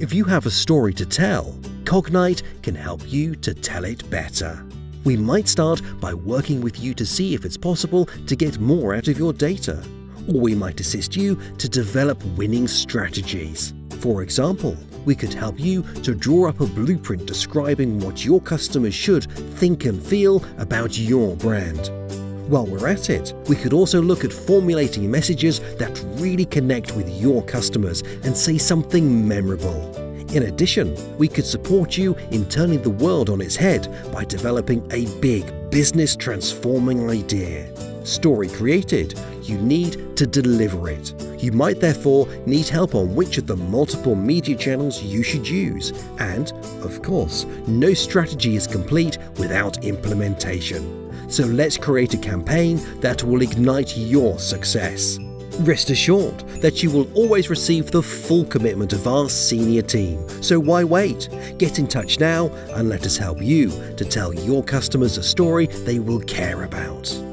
If you have a story to tell, Cognite can help you to tell it better. We might start by working with you to see if it's possible to get more out of your data, or we might assist you to develop winning strategies. For example, we could help you to draw up a blueprint describing what your customers should think and feel about your brand. While we're at it, we could also look at formulating messages that really connect with your customers and say something memorable. In addition, we could support you in turning the world on its head by developing a big business transforming idea. Story created, you need to deliver it. You might therefore need help on which of the multiple media channels you should use. And, of course, no strategy is complete without implementation. So let's create a campaign that will ignite your success. Rest assured that you will always receive the full commitment of our senior team. So why wait? Get in touch now and let us help you to tell your customers a story they will care about.